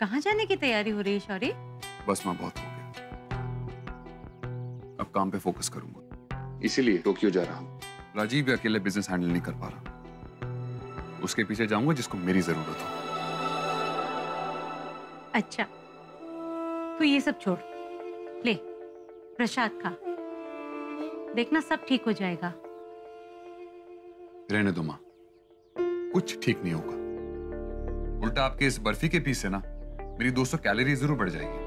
कहाँ जाने की तैयारी हो रही है शौर्य बस माँ बहुत हो गया। अब काम पे फोकस करूँगा। इसीलिए टोक्यो जा रहा हूँ। राजीव भी अकेले बिज़नेस हैंडल नहीं कर पा रहा। उसके पीछे जाऊँगा जिसको मेरी ज़रूरत हो। अच्छा। तू ये सब छोड़। ले प्रसाद खा। देखना सब ठीक हो जाएगा। रहने दो माँ। कुछ ठीक नहीं होगा। उल्टा आपके इस बर्फ़ी के पीस से ना मेरी 200 कैलोरी ज़रूर बढ़ जाएगी।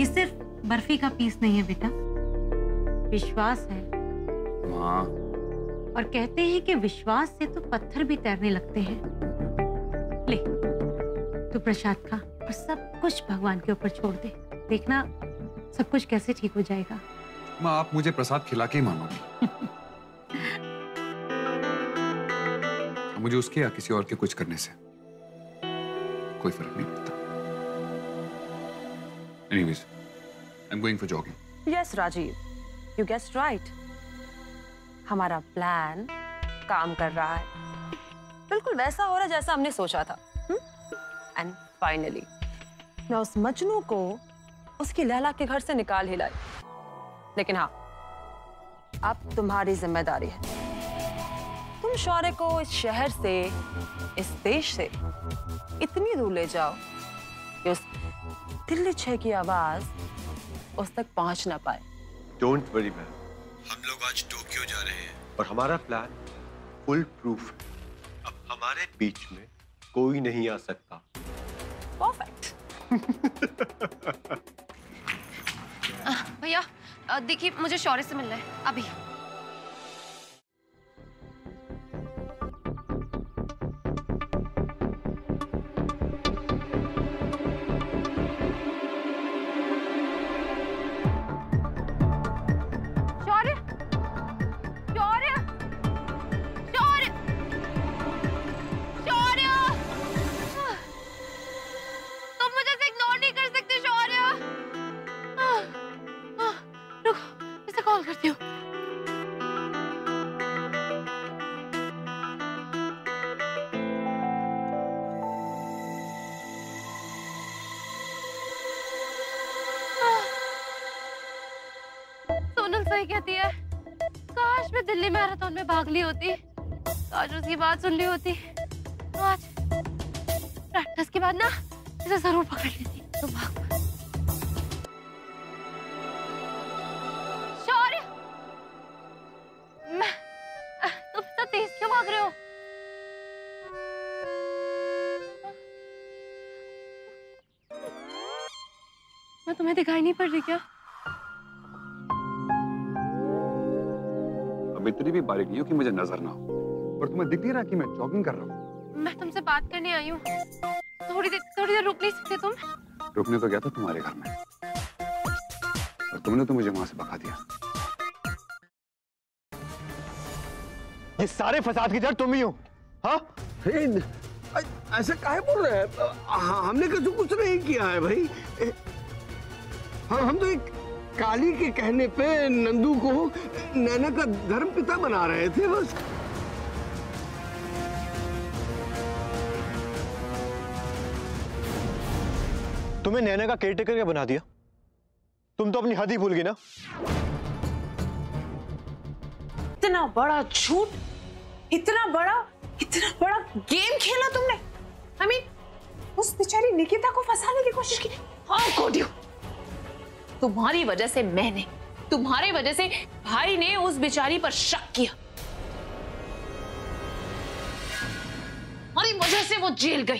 ये सिर्फ़ बर्फ़ी का पीस नहीं है बेटा। विश्वास है। माँ। और कहते हैं कि विश्वास से तो पत्थर भी तैरने लगते हैं। ले तू प्रसाद का और सब कुछ भगवान के ऊपर छोड़ दे। देखना सब कुछ कैसे ठीक हो जाएगा। माँ आप मुझे प्रसाद खिला के ही मानोगी। मुझे उसके या किसी और के कुछ करने से। कोई फ़र्क नहीं पड़ता। Anyways I am going for jogging yes Rajiv you guess right हमारा प्लान काम कर रहा है। बिल्कुल वैसा हो रहा है जैसा हमने सोचा था। एंड फाइनली मैं उस मजनू को उसकी लैला के घर से निकाल ही लाई। लेकिन हाँ अब तुम्हारी ज़िम्मेदारी है। तुम शौर्य को इस शहर से इस देश से इतनी दूर ले जाओ कि उस दिल्ली छह की आवाज़ उस तक पहुँच ना पाए। डोंट वरी मैम हम लोग आज टोक्यो जा रहे हैं। और हमारा प्लान फुल प्रूफ है। अब हमारे बीच में कोई नहीं आ सकता। परफेक्ट भैया देखिए मुझे शौर्य से मिलना है। अभी। सही कहती है। काश मैं दिल्ली मैराथन में भाग ली होती। काश उसकी बात सुन ली होती। तो आज प्रैक्टिस के बाद ना इसे ज़रूर पकड़ लेती। तो भाग। मैं तुम्हें दिखाई नहीं पड़ रही क्या? अब इतनी भी बारीक नहीं हो कि मुझे नज़र ना हो। और तुम्हें दिख नहीं रहा कि मैं जॉगिंग कर रहा हूँ? मैं तुमसे बात करने आई हूँ। थोड़ी देर थोड़ी देर रुक नहीं सकते तुम? रुकने तो गया था तुम्हारे घर में। और तुमने तो मुझे वहाँ से भगा दिया। ये सारे फसाद की जड़ तुम ही हो। हाँ? ऐसे काहे बोल रहे हैं? हाँ, हमने कुछ कुछ नहीं किया है भाई। हम हम तो एक काली के कहने पे नंदू को नैना का धर्म पिता बना रहे थे बस। तुम्हें नैना का केयरटेकर क्या बना दिया? तुम तो अपनी हद ही भूल गई ना। इतना बड़ा झूठ इतना बड़ा इतना बड़ा गेम खेला तुमने। आई मीन उस बेचारी निकिता को फंसाने की कोशिश की। हाउ कुड यू तुम्हारी वजह से मैंने, तुम्हारी वजह से भाई ने उस बेचारी पर शक किया। तुम्हारी वजह से वो जेल गई।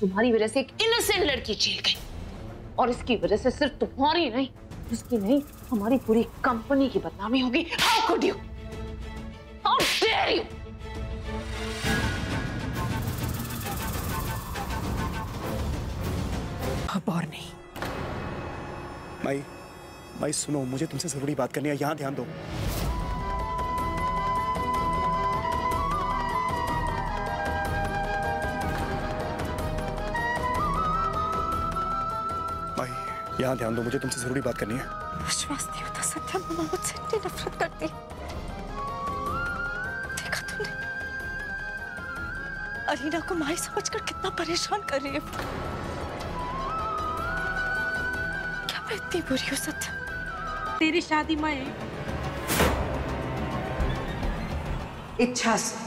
तुम्हारी वजह से एक इनोसेंट लड़की जेल गई। और इसकी वजह से सिर्फ़ तुम्हारी नहीं उसकी नहीं, हमारी पूरी कंपनी की बदनामी होगी। How could you how dare you अब और नहीं। भाई भाई सुनो, मुझे तुमसे ज़रूरी बात करनी है, यहाँ ध्यान दो। भाई, यहाँ ध्यान दो, मुझे तुमसे ज़रूरी बात करनी है। विश्वास नहीं होता सत्या मामा, मुझसे इतनी नफरत करती देखा तुमने? अलीना को माई समझकर कितना परेशान कर रही है। इतनी बुरी हूँ सत्य तेरी शादी में इच्छा से।